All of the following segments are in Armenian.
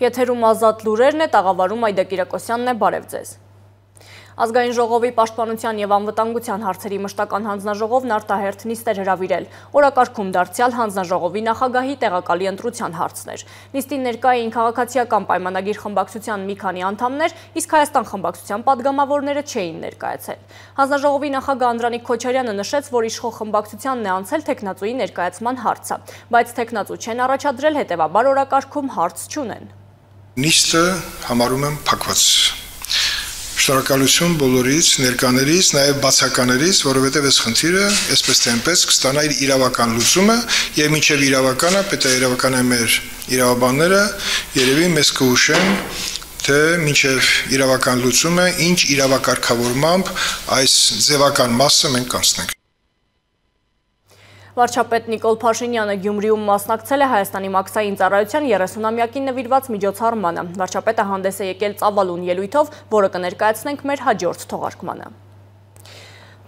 Եթերում ազատ լուրերն է, տաղավարում Այդա Կիրակոսյանն է, բարև ձեզ։ Ազգային ժողովի պաշտպանության և անվտանգության հարցերի մշտական հանձնաժողովն արտահերթ նիստեր հրավիրել, որակարգում դարձյալ հանձնաժողովի նախագահի տեղակալի ընտրության հարցներ։ Նիստին ներկա էին քաղաքացիական պայմանագիր խմբակցության մի քանի անդամներ, իսկ Հայաստան խմբակցության падգամավորները չէին ներկայացել։ Հանձնաժողովի նախագահ Անդրանիկ Քոչարյանը նշեց, որ իշխող խմբակցությանն է անցել տեխնացուի ներկայացման հարցը, բայց տեխնացու չեն առաջադրել, հետևաբար օրակարգում հարց չունեն։ Նիստը համարում եմ փակված Շնորհակալություն բոլորից, ներկաներից, նաև բացականերից, որովհետև այս խնդիրը այսպես թե այնպես կստանա իր իրավական լուծումը եւ մինչեւ իրավականը, պետք է իրավականը մեր իրավաբանները երևի մեզ կհուշեն թե մինչև իրավական լուծումը ինչ իրավակարգավորմամբ այս ձևական մասը մենք կանցնենք Վարչապետ Նիկոլ Փաշինյանը Գյումրիում մասնակցել է Հայաստանի մաքսային ծառայության 30-ամյակին նվիրված միջոցառմանը։ Վարչապետը հանդես է եկել ծավալուն ելույթով, որը կներկայացնենք մեր հաջորդ թողարկմանը։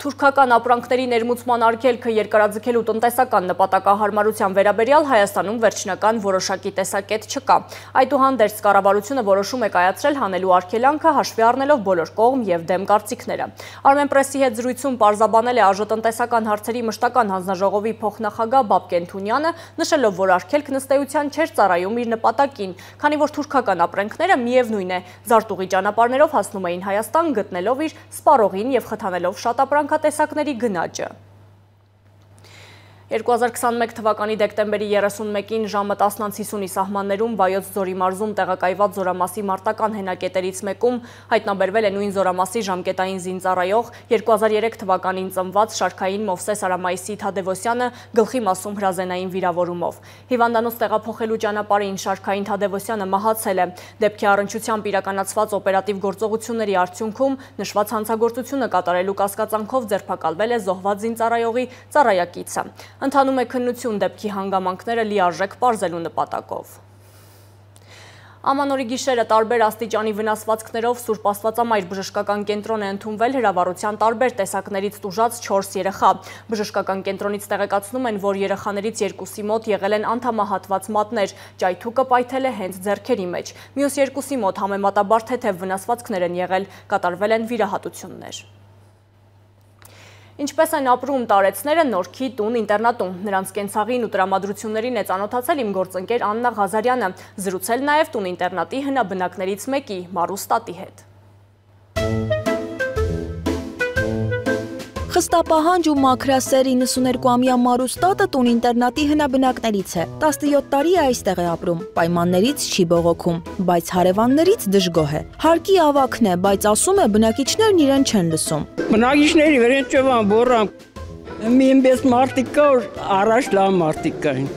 Թուրքական ապրանքների ներմուծման արգելքը երկարաձգելու տնտեսական նպատակահարմարության վերաբերյալ Հայաստանում վերջնական որոշակի տեսակետ չկա։ Այդուհանդերձ կառավարությունը որոշում է կայացրել հանելու արգելանքը հաշվի առնելով բոլոր կողմ եւ դեմ կարծիքները։ Armenpress-ի հետ զրույցում պարզաբանել է ԱԺ-տնտեսական հարցերի մշտական հանձնաժողովի փոխնախագահ Բաբկեն Թունյանը, նշելով, որ արգելքն ըստ էության չէր ծառայում իր նպատակին, քանի որ թուրքական ապրանքները միևնույն է, զարտուղի ճանապարհներով հասնում էին Հայաստան գտնելով իր սպառողին եւ խթանելով շատ ապրանք կանխատեսակների գնաճը։ 2021 թվականի դեկտեմբերի 31-ին ժամը 10:50-ի սահմաններում Վայոց ձորի մարզում տեղակայված զորամասի մարտական հենակետերից մեկում հայտնաբերվել է նույն զորամասի ժամկետային զինծառայող 2003 թվականին ծնված շարքային Մովսես Արամայիսի Թադևոսյանը գլխի մասում հրազենային վիրավորումով։ Հիվանդանոց տեղափոխելու ճանապարհին շարքային Թադևոսյանը մահացել է։ Դեպքի առնչությամբ իրականացված օպերատիվ գործողությունների արդյունքում նշված հանցագործությունը կատարելու կասկածանքով ձերբակալվել է զոհված զինծառայողի ծառայակիցը։ Ընթանում է քննություն դեպքի հանգամանքները լիարժեք պարզելու նպատակով։ Ամանորի գիշերը տարբեր աստիճանի վնասվածքներով Սուրբ Աստվածամայր բժշկական կենտրոն է ընդունվել հրավառության տարբեր տեսակներից տուժած 4 երեխա։ Բժշկական կենտրոնից տեղեկացնում են, որ երեխաներից երկուսի մոտ եղել են անդամահատված մատներ, ճայթուկը պայթել է հենց ձեռքերի մեջ։ Մյուս երկուսի մոտ համեմատաբար թեթև վնասվածքներ են եղել, կատարվել են վիրահատություններ։ Ինչպես են ապրում տարեցները նորքի տուն ինտերնատում։ Նրանց կենցաղին ու տրամադրություններին է ծանոթացել իմ գործընկեր Աննա Ղազարյանը, զրուցել նաև տուն ինտերնատի հնաբնակներից մեկի Մարուստատի հետ։ Խստապահանջ ու մաքրասեր 92-ամյա Մարուստատը տուն ինտերնատի հնաբնակներից է։ 17 տարի է այստեղ է ապրում։ Պայմաններից չի բողոքում, բայց հարևաններից դժգոհ է։ Հարկի ավակն է, բայց ասում է բնակիչներն իրեն չեն լսում։ Բնակիչների վրեն ճվան բորան։ Մի ինպես մարդիկ կա, առաջ լավ մարդիկ կային։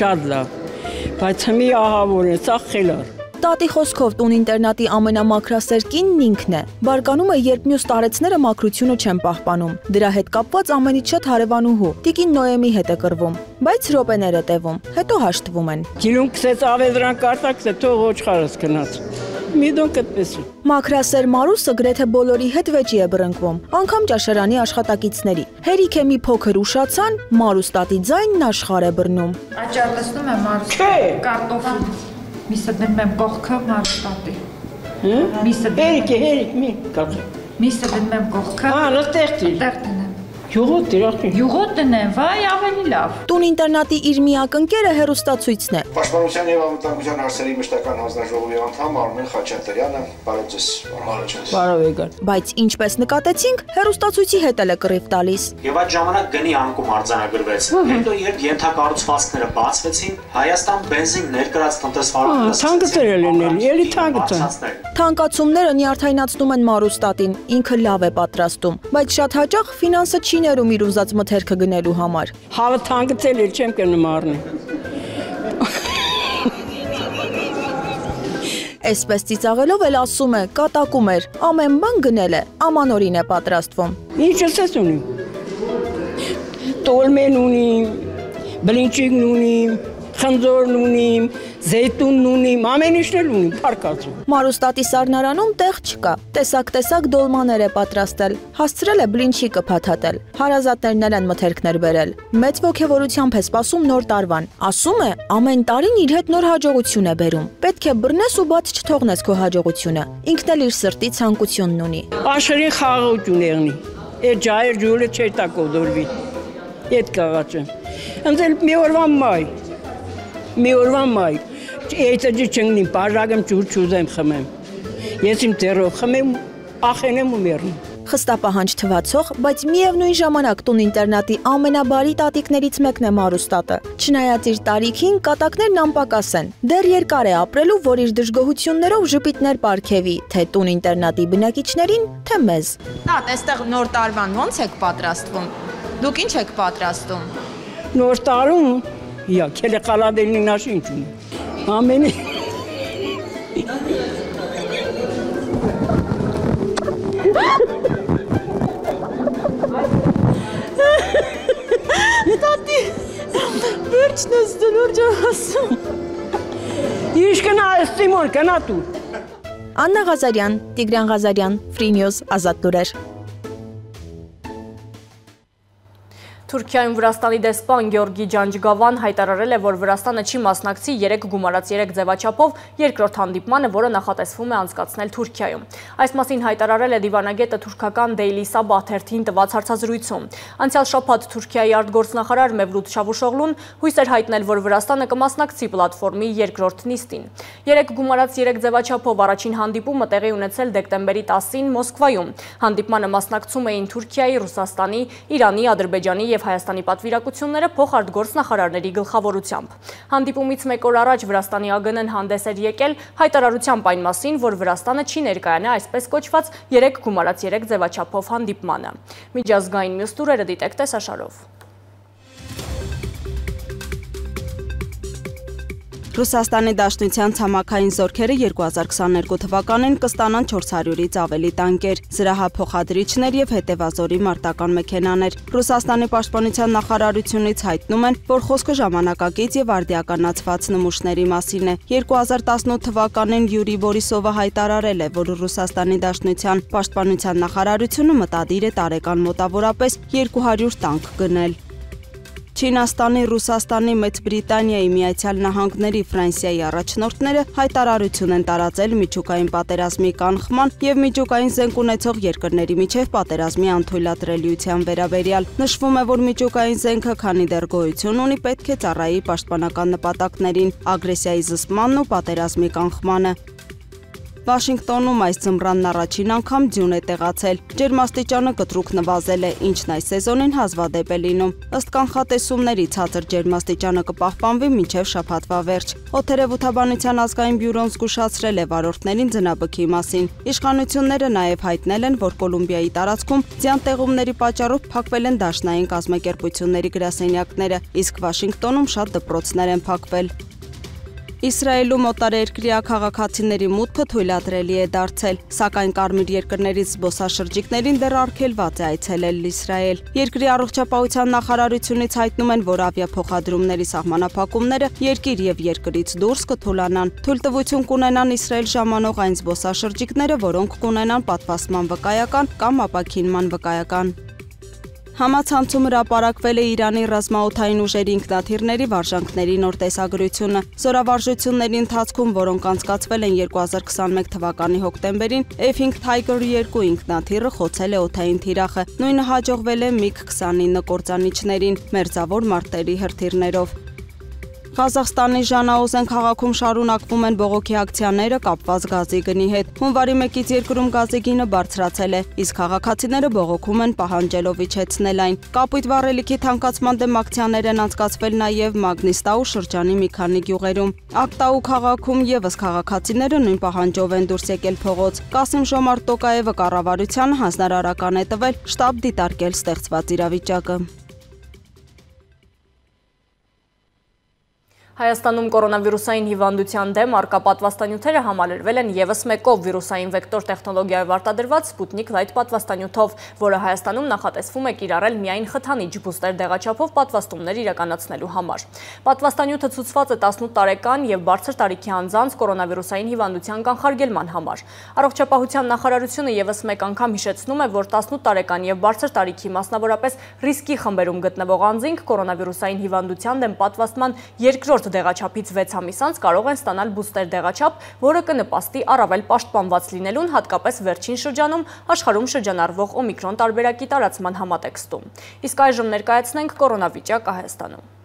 Շատ լավ։ Բայց հիմի ահավոր է, սա խելար։ Տատի խոսքով տուն ինտերնատի ամենամաքրասեր կինն ինքն է։ Բարկանում է, երբ մյուս տարեցները մաքրությունը չեն պահպանում։ Դրա հետ կապված ամենից շատ հարևանուհու Տիկին Նոեմի հետ է կռվում, բայց րոպեներ է տևում, հետո հաշտվում են։ Գինուն քսեց ավեզրան կարտակս է թող ոչխարս գնաց։ Միդոն կդպես։ Մաքրասեր Մարուսը գրեթե բոլորի հետ վեճի է բռնկվում, անգամ ճաշարանի աշխատակիցների։ Հերիք է մի փոքր ուշացան, Մարուստատի ձայնն աշխարհ է բռնում։ Աճար լսնում եմ Մարուս։ Կարտոֆիլ Միսը դնում եմ կողքը մարստատի։ Միսը հերիք է, հերիք, մի կացը։ Միսը դնում եմ կողքը։ Ա, լստեղտի։ Տեղ դնում Յուղոտ դրախտին։ Յուղոտ դնեմ, վայ, ավելի լավ։ Տուն ինտերնատի իր միակ ընկերը հերոստացույցն է։ Պաշտպանության եւ անվտանգության հարցերի մշտական հանձնաժողովի անդամ Արմեն Խաչատրյանը, բարև ձեզ, Մարաչես։ Բարև եկար։ Բայց ինչպես նկատեցինք, հերոստացույցի հետ էլ է կռիվ տալիս։ Եվ այդ ժամանակ գնի անկում արձանագրվեց։ Հետո երբ ենթակառուցվածքները բացվեցին, Հայաստան բենզին ներկրած տնտեսվարությունը թանկը լինել, էլի թանկը։ Թանկացումները նյարդայնացնում են Մարուստատին, ինքը լավ է պատրաստում, բայց շատ հաճախ ֆինանսը չի ներում իր ուզած մթերքը գնելու համար։ Հավը թանկցել էլ չեմ կնում առնի։ Այսպես ծիծաղելով էլ ասում է, կատակում էր, ամեն բան գնել է, ամանորին է պատրաստվում։ Ինչ ես ունի։ Տոլմեն ունի, բլինչիկն ունի, խնձորն ունի, զեյտունն ունիմ, ամեն ինչն էլ ունիմ, փարկածում։ Մարուստատի սառնարանում տեղ չկա։ Տեսակ-տեսակ դոլմաներ է պատրաստել, հասցրել է բլինչիկը փաթաթել։ Հարազատներն են մթերքներ բերել։ Մեծ ողջավորությամբ է սպասում նոր տարվան։ Ասում է, ամեն տարին իր հետ նոր հաջողություն է բերում։ Պետք է բռնես ու բաց չթողնես քո հաջողությունը։ Ինքն էլ իր սրտի ցանկությունն ունի։ Աշխարհին խաղաղություն եղնի։ Այդ ջայր ջուրը չէ տա կոդորվի։ Այդ կաղաճը։ Ընդ մի օրվա մայ։ Մի օրվա մայ Էյցը չնգնի, բաժակեմ ջուր չուզեմ խմեմ։ Ես իմ ձեռով խմեմ, ախենեմ ու մեռնում։ Խստապահանջ թվացող, բայց միևնույն ժամանակ տուն ինտերնատի ամենաբարի տատիկներից մեկն է Մարուստատը։ Չնայած իր տարիքին կատակներն անպակաս են։ Դեռ երկար է ապրելու, որ իր դժգոհություններով ժպիտներ ապարգևի, թե տուն ինտերնատի բնակիչներին, թե մեզ։ Տատ, այստեղ նոր տարվան ո՞նց եք պատրաստվում։ Դուք ինչ եք պատրաստում։ Նոր տարում, Ya kele kala benim nasıl için? Ameni. Tati, vërçë në së dënur hasëm. Ishkën a. Anna Gazaryan, Tigran Gazaryan, Free News, Azat Durer. Թուրքիայում Վրաստանի դեսպան Գյորգի Ջանջգավան հայտարարել է, որ Վրաստանը չի մասնակցի 3 գումարած 3 ձևաչափով երկրորդ հանդիպմանը, որը նախատեսվում է անցկացնել Թուրքիայում։ Այս մասին հայտարարել է դիվանագետը թուրքական Daily Sabah թերթին տված հարցազրույցում։ Անցյալ շաբաթ Թուրքիայի արտգործնախարար Մևլութ Չավուշօղլուն հույս էր հայտնել, որ Վրաստանը կմասնակցի պլատֆորմի երկրորդ նիստին։ 3 գումարած 3 ձևաչափով առաջին հանդիպումը տեղի ունեցել դեկտեմբերի 10-ին Մոսկվայում։ Հանդիպմանը մասնակցում էին Թուրքիայի, Ռուսաստանի, Իրանի, Ադրբեջանի եւ եւ Հայաստանի պատվիրակությունները փոխարտգործնախարարների գլխավորությամբ։ Հանդիպումից մեկ օր առաջ Վրաստանի ԱԳՆ-ն հանդես էր եկել հայտարարությամբ այն մասին, որ Վրաստանը չի ներկայանա այսպես կոչված 3 գումարած 3 ձևաչափով հանդիպմանը։ Միջազգային մյուս տուրերը դիտեք տեսաշարով։ Ռուսաստանի Դաշնության ցամաքային զորքերը 2022 թվականին կստանան 400-ից ավելի տանկեր, զրահափոխադրիչներ եւ հետևազորի մարտական մեքենաներ։ Ռուսաստանի պաշտպանության նախարարությունից հայտնում են, որ խոսքը ժամանակակից եւ արդիականացված նմուշների մասին է։ 2018 թվականին Յուրի Բորիսովը հայտարարել է, որ Ռուսաստանի Դաշնության պաշտպանության նախարարությունը մտադիր է տարեկան մոտավորապես 200 տանկ գնել։ Չինաստանի, Ռուսաստանի, Մեծ Բրիտանիայի, Միացյալ Նահանգների, Ֆրանսիայի առաջնորդները հայտարարություն են տարածել միջուկային պատերազմի կանխման եւ միջուկային զենք ունեցող երկրների միջև պատերազմի անթույլատրելիության վերաբերյալ։ Նշվում է, որ միջուկային զենքը, քանի դեռ գոյություն ունի, պետք է ծառայի պաշտպանական նպատակներին, ագրեսիայի զսպմանն ու պատերազմի կանխմանը։ Վաշինգտոնում այս ձմռանն առաջին անգամ ձյուն է տեղացել։ Ջերմաստիճանը կտրուկ նվազել է, ինչն այս սեզոնին հազվադեպ է լինում։ Ըստ կանխատեսումների ցածր ջերմաստիճանը կպահպանվի մինչև շաբաթվա վերջ։ Օթերևութաբանության ազգային բյուրոն զգուշացրել է վարորդներին ձնաբքի մասին։ Իշխանությունները նաև հայտնել են, որ Կոլումբիայի տարածքում ձյան տեղումների պատճառով փակվել են դաշնային կազմակերպությունների գրասենյակները, իսկ Վաշինգտոնում շատ դպրոցներ են փակվել։ Իսրայելում օտարերկրյա քաղաքացիների մուտքը թույլատրելի է դարձել, սակայն կարմիր երկրներից զբոսաշրջիկներին դեռ արգելված է այցելել Իսրայել։ Երկրի առողջապահության նախարարությունից հայտնում են, որ ավիափոխադրումների սահմանափակումները երկիր եւ երկրից դուրս կթուլանան։ Թույլտվություն կունենան Իսրայել ժամանող այն զբոսաշրջիկները, որոնք կունենան պատվաստման վկայական կամ ապակինման վկայական։ Համացանցում հրապարակվել է Իրանի ռազմաօթային ուժերի ինքնաթիռների վարժանքների նոր տեսագրությունը։ Զորավարժությունների ընթացքում, որոնք անցկացվել են 2021 թվականի հոկտեմբերին, F5 Tiger 2 ինքնաթիռը խոցել է օթային թիրախը։ Նույնը հաջողվել է MiG-29 կործանիչներին մերձավոր մարտերի հրթիռներով։ Ղազախստանի Ժանաուզեն քաղաքում շարունակվում են բողոքի ակցիաները կապված գազի գնի հետ։ Հունվարի 1-ից երկրում գազի գինը բարձրացել է, իսկ քաղաքացիները բողոքում են պահանջելով իջեցնել այն։ Կապույտ վառելիքի թանկացման դեմ ակցիաներ են անցկացվել նաև Մագնիստաու շրջանի մի քանի գյուղերում։ Ակտաու քաղաքում եւս քաղաքացիները նույն պահանջով են դուրս եկել փողոց։ Կասիմ Ժոմարտ Տոկաևը կառավարությանը հանձնարարական է տվել շտաբ դիտարկել ստեղծված իրավիճակը։ Հայաստանում կորոնավիրուսային հիվանդության դեմ արկա պատվաստանյութերը համալրվել են եւս մեկով. Վիրուսային վեկտոր տեխնոլոգիայով արտադրված Sputnik Light պատվաստանյութով, որը Հայաստանում նախատեսվում է կիրառել միայն խթանիչ բուստեր դեղաչափով պատվաստումներ իրականացնելու համար։ Պատվաստանյութը ցուցված է 18 տարեկան եւ բարձր տարիքի անձանց կորոնավիրուսային հիվանդության կանխարգելման համար։ Առողջապահության նախարարությունը եւս մեկ անգամ հիշեցնում է, որ 18 տարեկան եւ բարձր տարիքի մասնավորապես ռիսկի խմբերում գտնվող անձինք կորոնավիրուսային հիվանդության դեմ պատվաստման երկրորդ դեղաչափից 6 ամիս անց կարող են ստանալ բուստեր դեղաչափ, որը կնպաստի առավել պաշտպանված լինելուն, հատկապես վերջին շրջանում աշխարհում շրջանառվող օմիկրոն տարբերակի տարածման համատեքստում։ Իսկ այժմ ներկայացնենք կորոնավիճակը Հայաստանում։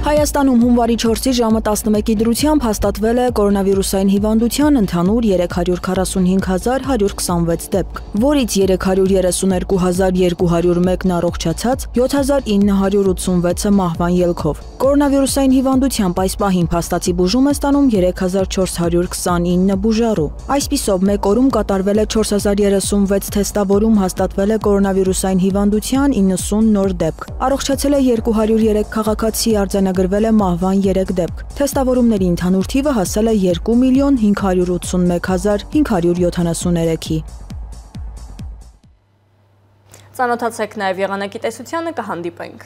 Հայաստանում հունվարի 4-ի ժամը 11-ի դրությամբ հաստատվել է կորոնավիրուսային հիվանդության ընդհանուր 345126 դեպք, որից 333201-ն առողջացած, 7986-ը մահվան ելքով։ Կորոնավիրուսային հիվանդությամբ այս պահին փաստացի բուժում է ստանում 3429 բուժառու։ Այսպիսով մեկ օրում կատարվել է 4036 թեստավորում, հաստատվել է կորոնավիրուսային հիվանդության 90 նոր դեպք։ Առողջացել է 203 քաղաքացի արձանագրվել արձանագրվել է մահվան 3 դեպք։ Թեստավորումների ընդհանուր թիվը հասել է 2 միլիոն 581.573-ի։ Ծանոթացեք նաև եղանակի տեսությանը կհանդիպենք։